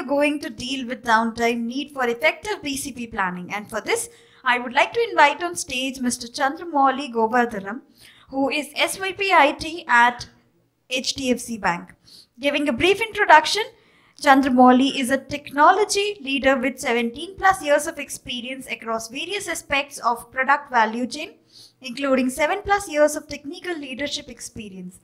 are going to deal with downtime need for effective BCP planning. And for this, I would like to invite on stage Mr. Chandramouli Godhandaraman, who is SVP IT at HDFC Bank. Giving a brief introduction, Chandramouli is a technology leader with 17 plus years of experience across various aspects of product value chain, including 7 plus years of technical leadership experience.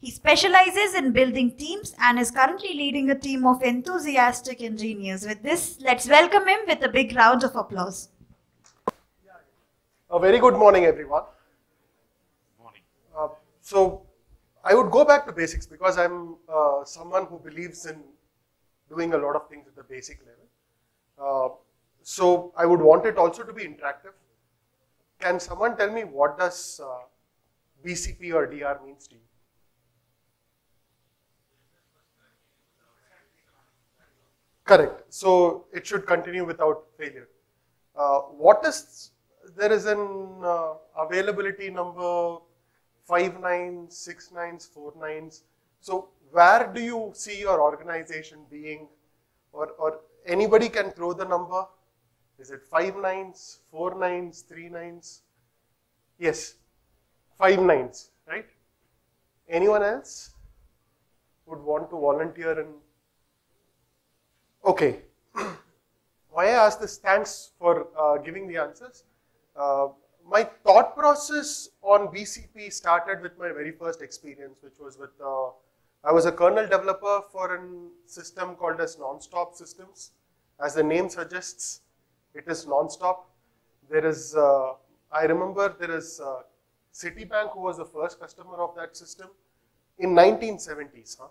He specializes in building teams and is currently leading a team of enthusiastic engineers. With this, let's welcome him with a big round of applause. A very good morning, everyone. Morning. Uh, so, I would go back to basics because I'm uh, someone who believes in doing a lot of things at the basic level. Uh, so, I would want it also to be interactive. Can someone tell me what does uh, BCP or DR means to you? Correct. So, it should continue without failure. Uh, what is there is an uh, availability number five nines, six nines, four nines. So where do you see your organization being, or or anybody can throw the number? Is it five nines, four nines, three nines? Yes, five nines, right? Anyone else would want to volunteer and okay. Why I ask this? Thanks for uh, giving the answers. Uh, my thought process on BCP started with my very first experience, which was with, uh, I was a kernel developer for a system called as non-stop systems. As the name suggests, it is non-stop. There is, uh, I remember there is uh, Citibank who was the first customer of that system in 1970s. Huh?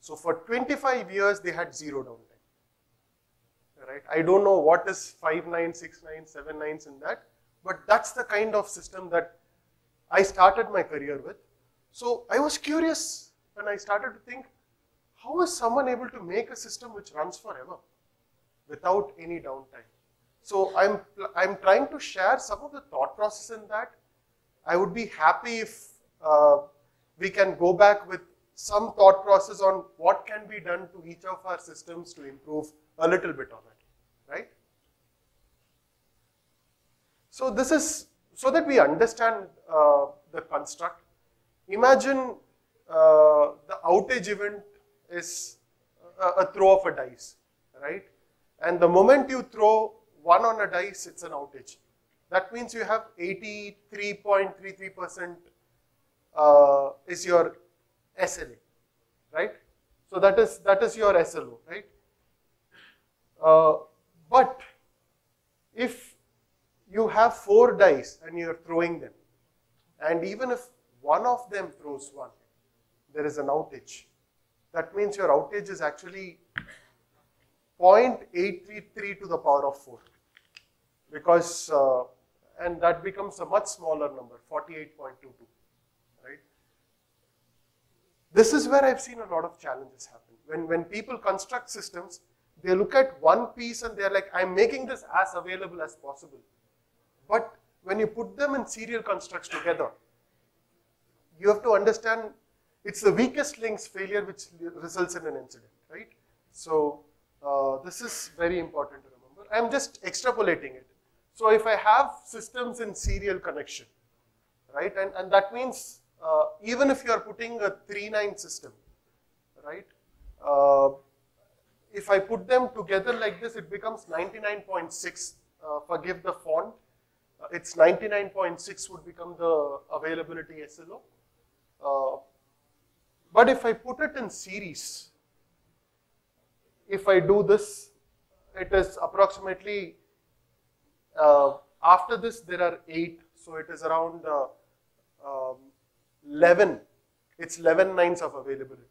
So for 25 years, they had zero downtime. Right? I don't know what is 5 nines, 6 nines, 7 nines in that, but that's the kind of system that I started my career with. So I was curious when I started to think, how is someone able to make a system which runs forever without any downtime? So I'm, I'm trying to share some of the thought process in that. I would be happy if uh, we can go back with some thought process on what can be done to each of our systems to improve a little bit on it, right? So this is so that we understand uh, the construct. Imagine uh, the outage event is a, a, throw of a dice, right? And the moment you throw one on a dice, it's an outage. That means you have 83.33% uh, is your SLA, right? So that is that is your SLO, right? Uh, but if you have four dice and you're throwing them, and even if one of them throws one, there is an outage. That means your outage is actually 0.833 to the power of 4 because uh, and that becomes a much smaller number 48.22 right? This is where i've seen a lot of challenges happen. When when people construct systems they look at one piece and they're like i'm making this as available as possible but when you put them in serial constructs together you have to understand it's the weakest links failure which results in an incident right? So uh, this is very important to remember. I'm just extrapolating it. So if I have systems in serial connection, right, and, and that means uh, even if you are putting a 3-9 system, right, uh, if I put them together like this, it becomes 99.6, uh, forgive the font, it's 99.6 would become the availability SLO. Uh, but if I put it in series, if I do this, it is approximately uh, after this, there are eight, so it is around uh, um, 11. It's 11 nines of availability.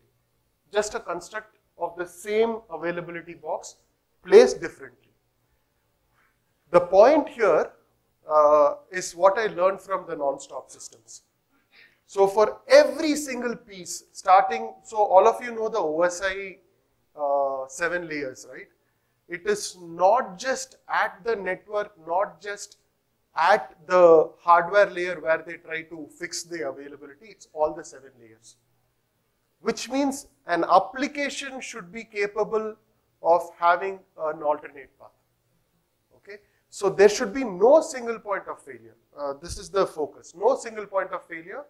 Just a construct of the same availability box placed differently. The point here uh, is what I learned from the non-stop systems. So for every single piece, starting, so all of you know the OSI uh, seven layers, right? It is not just at the network, not just at the hardware layer where they try to fix the availability, it's all the seven layers. Which means an application should be capable of having an alternate path. So there should be no single point of failure. Uh, this is the focus. No single point of failure.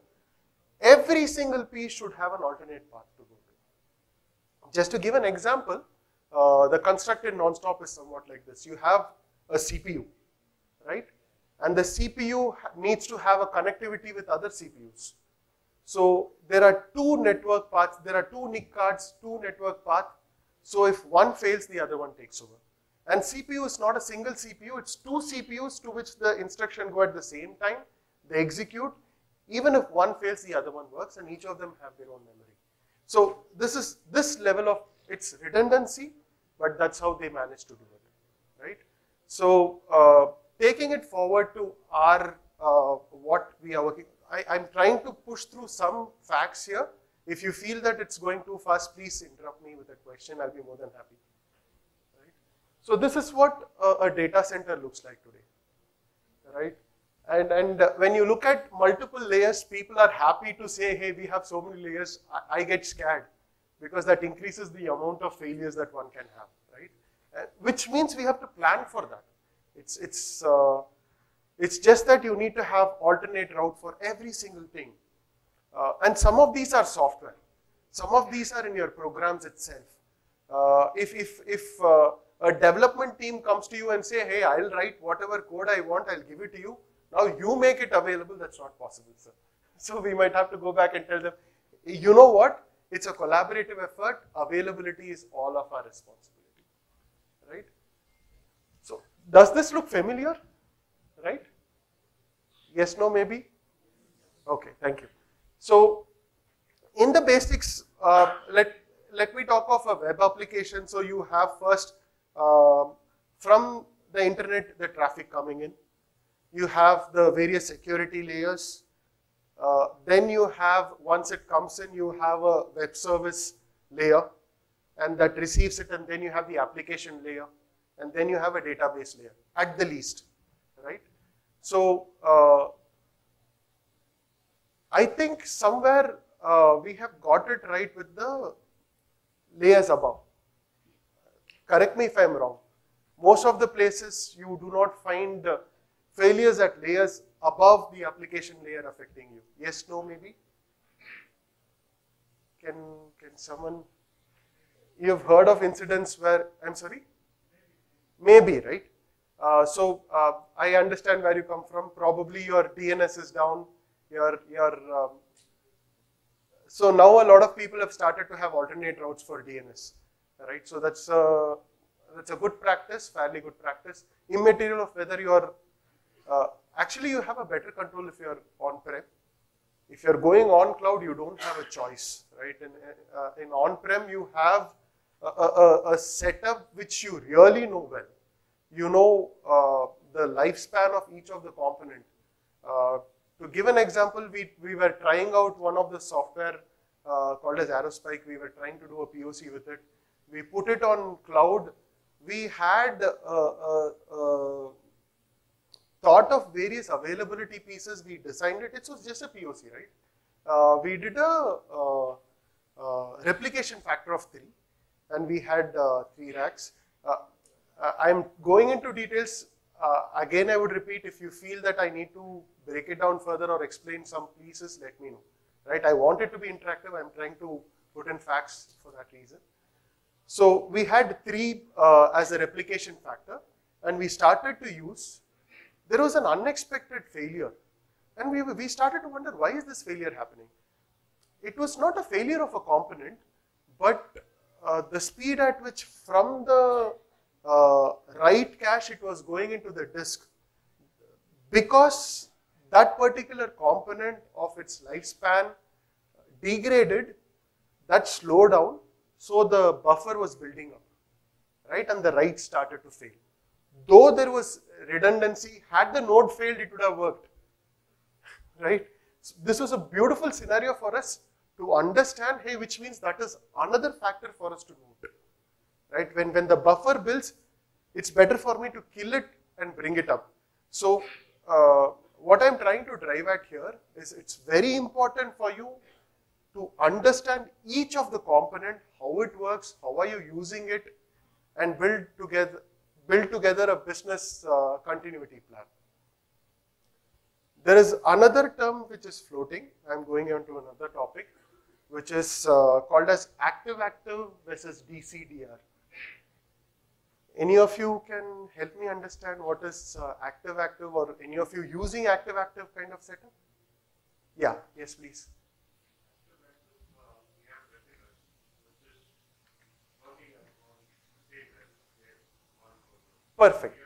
Every single piece should have an alternate path to go to. Just to give an example, uh, the constructed non-stop is somewhat like this. You have a CPU, right? And the CPU needs to have a connectivity with other CPUs. So there are two network paths, there are two NIC cards, two network paths. So if one fails, the other one takes over. And CPU is not a single CPU, it's two CPUs to which the instruction go at the same time. They execute. Even if one fails, the other one works, and each of them have their own memory. So this is this level of its redundancy, but that's how they manage to do it, right? So uh, taking it forward to our uh, what we are working. I, I'm trying to push through some facts here. If you feel that it's going too fast, please interrupt me with a question. I'll be more than happy. So this is what a, a data center looks like today, right? And and when you look at multiple layers, people are happy to say, "Hey, we have so many layers." I, I get scared because that increases the amount of failures that one can have, right? Uh, which means we have to plan for that. It's it's uh, it's just that you need to have alternate route for every single thing. Uh, and some of these are software. Some of these are in your programs itself. Uh, if if, if uh, a development team comes to you and say, hey, I'll write whatever code I want, I'll give it to you. Now you make it available, that's not possible, sir. So we might have to go back and tell them, you know what? It's a collaborative effort. Availability is all of our responsibility, right? So does this look familiar? Right? Yes, no, maybe? Okay, thank you. So, in the basics, uh, let, let me talk of a web application. So, you have first um from the internet the traffic coming in. You have the various security layers. Uh, then you have, once it comes in, you have a web service layer and that receives it, and then you have the application layer, and then you have a database layer at the least, right? So uh, I think somewhere uh, we have got it right with the layers above. Correct me if I'm wrong. Most of the places you do not find uh, failures at layers above the application layer affecting you. Yes, no, maybe? Can, can someone, you've heard of incidents where, I'm sorry? Maybe, right? Uh, so uh, I understand where you come from. Probably your DNS is down. Your your um, so now a lot of people have started to have alternate routes for DNS, right? So that's a that's a good practice, fairly good practice. Immaterial of whether you're uh, actually you have a better control if you're on-prem. If you're going on cloud, you don't have a choice, right? In uh, in on-prem, you have a, a, a setup which you really know well you know uh, the lifespan of each of the component. Uh, to give an example, we, we were trying out one of the software uh, called as Aerospike. We were trying to do a POC with it. We put it on cloud. We had uh, uh, uh, thought of various availability pieces. We designed it. It was just a POC, right? we did a replication factor of three, and we had three racks. Uh, I'm going into details. Uh, again, I would repeat, if you feel that I need to break it down further or explain some pieces, let me know. Right? I want it to be interactive. I'm trying to put in facts for that reason. So we had three uh, as a replication factor, and we started to use. There was an unexpected failure, and we we started to wonder why is this failure happening. It was not a failure of a component, but uh, the speed at which from the uh, write cache, it was going into the disk because that particular component of its lifespan degraded, that slowed down, so the buffer was building up, right? And the write started to fail. Though there was redundancy, had the node failed, it would have worked, right? So this was a beautiful scenario for us to understand, hey, which means that is another factor for us to note right? When, when the buffer builds, it's better for me to kill it and bring it up. So uh, what I'm trying to drive at here is it's very important for you to understand each of the component, how it works, how are you using it, and build together, build together a business uh, continuity plan. There is another term which is floating. I'm going on to another topic, which is uh, called as active-active versus DCDR. Any of you can help me understand what is uh, active-active or any of you using active-active kind of setup? Yeah, yes please. Perfect.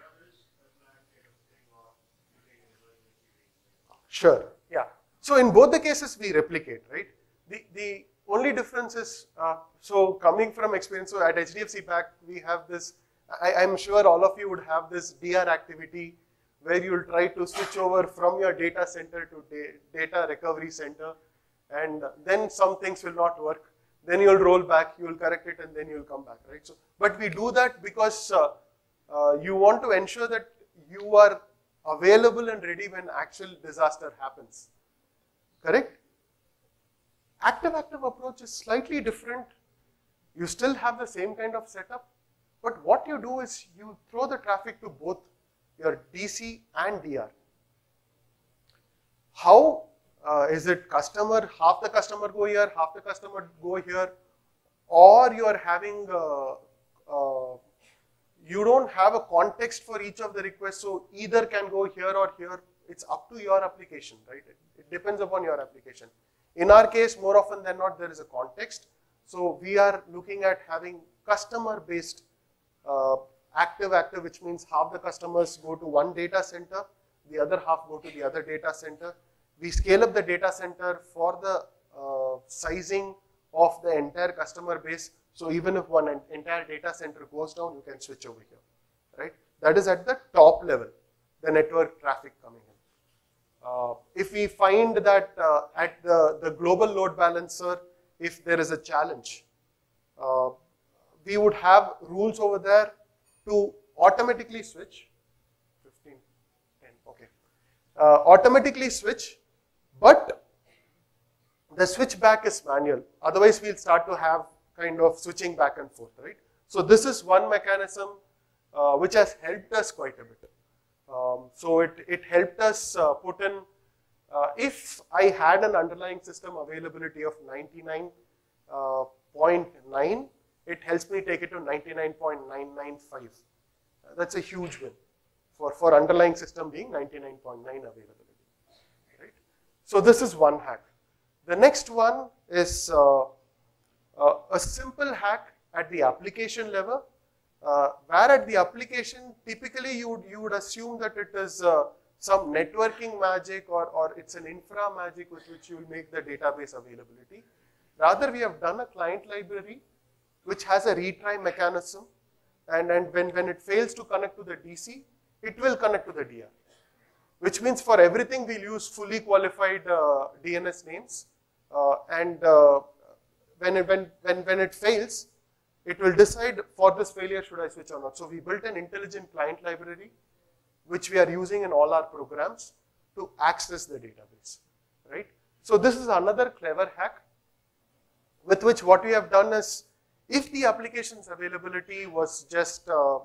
Sure, yeah. So in both the cases we replicate, right? The, the only difference is, uh, so coming from experience, so at HDFC Bank we have this, I, I'm sure all of you would have this DR activity where you'll try to switch over from your data center to da data recovery center and then some things will not work. Then you'll roll back, you'll correct it and then you'll come back, right? So, but we do that because uh, uh, you want to ensure that you are available and ready when actual disaster happens. Correct? Active-active approach is slightly different. You still have the same kind of setup, but what you do is you throw the traffic to both your DC and DR. How uh, is it customer, half the customer go here, half the customer go here, or you are having uh, uh, you don't have a context for each of the requests, so either can go here or here. It's up to your application, right? It, it depends upon your application. In our case, more often than not, there is a context. So we are looking at having customer-based uh, active-active, which means half the customers go to one data center, the other half go to the other data center. We scale up the data center for the uh, sizing of the entire customer base so even if one entire data center goes down, you can switch over here, right? That is at the top level, the network traffic coming in. Uh, if we find that uh, at the, the global load balancer, if there is a challenge, uh, we would have rules over there to automatically switch, 15, 10, okay, uh, automatically switch, but the switch back is manual. Otherwise, we'll start to have kind of switching back and forth, right? So this is one mechanism uh, which has helped us quite a bit. Um, so it, it helped us uh, put in, uh, if I had an underlying system availability of 99.9, uh, it helps me take it to 99.995. that's a huge win for, for underlying system being 99.9 availability, right? So this is one hack. The next one is uh, a simple hack at the application level, uh, where at the application, typically you would, you would assume that it is uh, some networking magic or, or it's an infra magic with which you will make the database availability. Rather, we have done a client library which has a retry mechanism and, and when, when it fails to connect to the DC, it will connect to the DR. Which means for everything we'll use fully qualified uh, DNS names uh, and uh, when it, when, when, when it fails, it will decide for this failure should I switch or not. So we built an intelligent client library which we are using in all our programs to access the database, right? So this is another clever hack with which what we have done is if the application's availability was just uh, uh,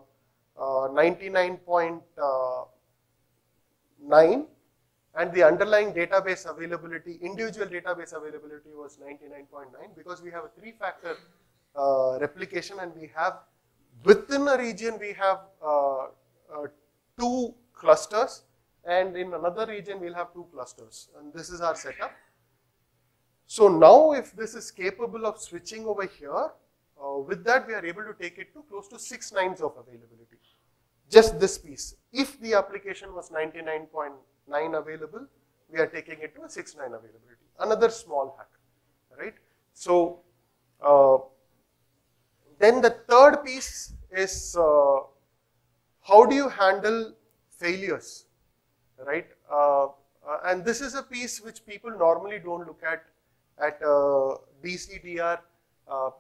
99.9 and the underlying database availability, individual database availability was 99.9 because we have a three-factor uh, replication and we have, within a region we have uh, uh, two clusters and in another region we'll have two clusters and this is our setup. So now if this is capable of switching over here, uh, with that we are able to take it to close to six nines of availability. Just this piece. If the application was 99.9 9 available, we are taking it to a 6 9 availability. Another small hack, right? So, uh, then the third piece is uh, how do you handle failures, right? Uh, uh and this is a piece which people normally don't look at at uh, DCDR. Uh,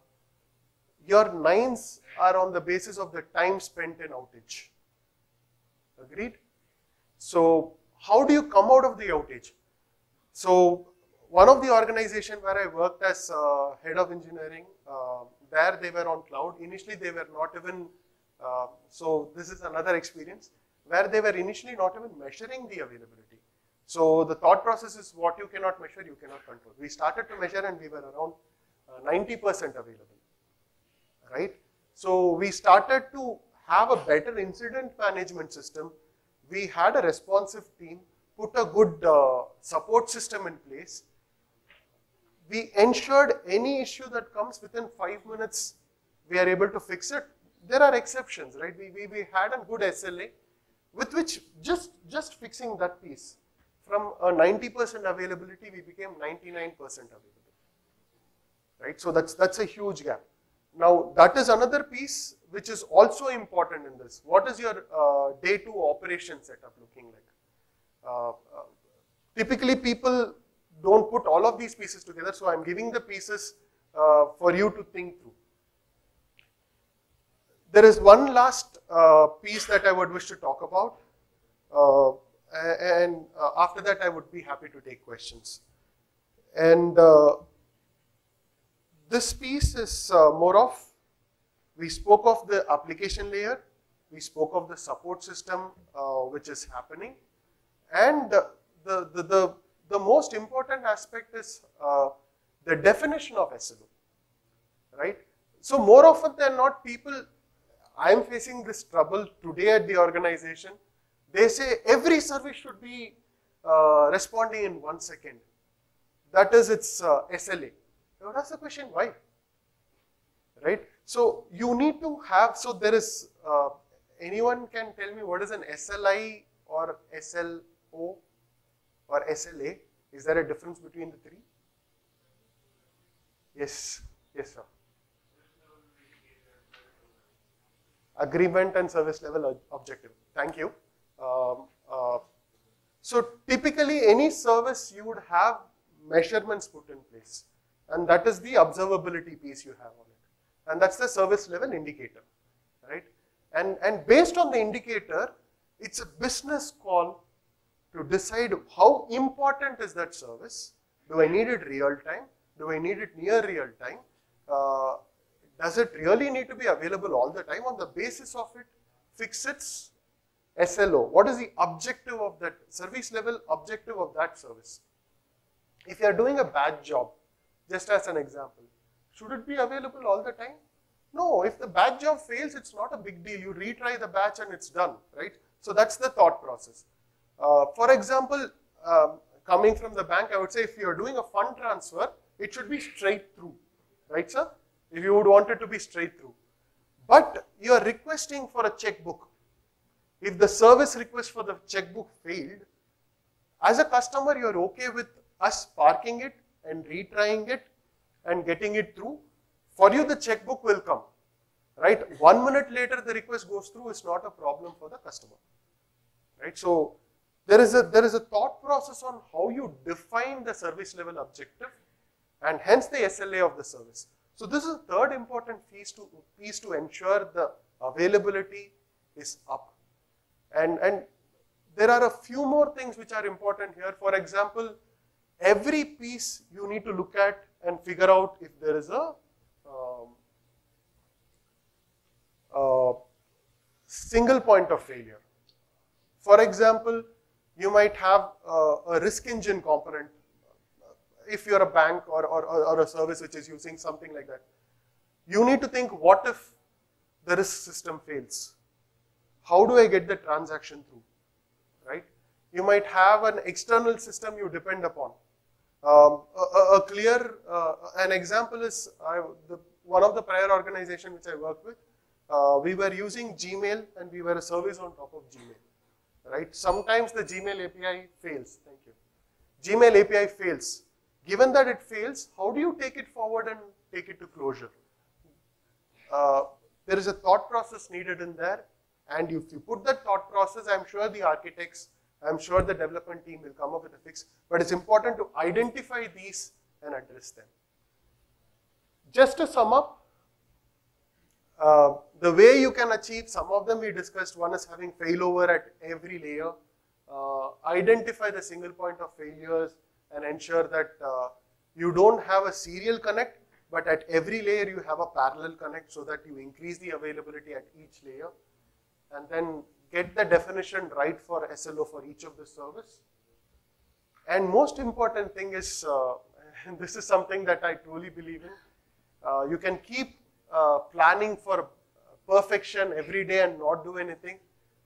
your nines are on the basis of the time spent in outage. Agreed? So how do you come out of the outage? So one of the organization where I worked as uh, head of engineering, uh, there they were on cloud. Initially, they were not even Uh, so this is another experience where they were initially not even measuring the availability. So the thought process is what you cannot measure, you cannot control. We started to measure and we were around 90% uh, available, right? So we started to have a better incident management system. We had a responsive team, put a good uh, support system in place. We ensured any issue that comes within five minutes, we are able to fix it. There are exceptions, right? We, we, we had a good SLA with which just, just fixing that piece from a 90% availability, we became 99% available, right? So that's, that's a huge gap. Now, that is another piece which is also important in this. What is your uh, day two operation setup looking like? Uh, uh, typically, people don't put all of these pieces together, so I'm giving the pieces uh, for you to think through. There is one last uh, piece that I would wish to talk about, and after that, I would be happy to take questions. And this piece is more of, we spoke of the application layer, we spoke of the support system uh, which is happening, and the, the, the, the, most important aspect is uh, the definition of SLO, right? So more often than not, people, I am facing this trouble today at the organization, they say every service should be uh, responding in one second. That is its uh, SLA. Now that's the question, why? Right? So you need to have, so there is, uh, anyone can tell me what is an SLI or SLO or SLA? Is there a difference between the three? Yes, yes sir. Agreement and service level objective. Thank you. Um, uh, so typically any service you would have measurements put in place and that is the observability piece you have on it. And that's the service level indicator, right? And, and based on the indicator, it's a business call to decide how important is that service. Do I need it real time? Do I need it near real time? Uh, does it really need to be available all the time? On the basis of it, fix its SLO. What is the objective of that service level objective of that service? If you are doing a batch job, just as an example. Should it be available all the time? No, if the batch job fails, it's not a big deal. You retry the batch and it's done, right? So that's the thought process. Uh, for example, um, coming from the bank, I would say if you're doing a fund transfer, it should be straight through, right, sir? If you would want it to be straight through. But you're requesting for a checkbook. If the service request for the checkbook failed, as a customer, you're okay with us parking it and retrying it and getting it through, for you the checkbook will come. Right? One minute later the request goes through, it's not a problem for the customer. Right? So there is a there is a thought process on how you define the service level objective and hence the SLA of the service. So this is a third important piece to piece to ensure the availability is up. And and there are a few more things which are important here. For example, every piece you need to look at and figure out if there is a um, uh, single point of failure. For example, you might have uh, a risk engine component if you're a bank or, or, or a service which is using something like that. You need to think, what if the risk system fails? How do I get the transaction through, right? You might have an external system you depend upon. Um, a, a, clear, uh, an example is I, the, one of the prior organization which I worked with, uh, we were using Gmail and we were a service on top of Gmail, right? Sometimes the Gmail API fails, thank you. Gmail API fails. Given that it fails, how do you take it forward and take it to closure? Uh, there is a thought process needed in there and if you put that thought process, I'm sure the architects I'm sure the development team will come up with a fix, but it's important to identify these and address them. Just to sum up, uh, the way you can achieve, some of them we discussed, one is having failover at every layer, uh, identify the single point of failures and ensure that uh, you don't have a serial connect, but at every layer you have a parallel connect so that you increase the availability at each layer and then get the definition right for SLO for each of the service. And most important thing is, uh, and this is something that I truly believe in, uh, you can keep uh, planning for perfection every day and not do anything.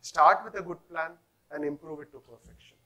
Start with a good plan and improve it to perfection.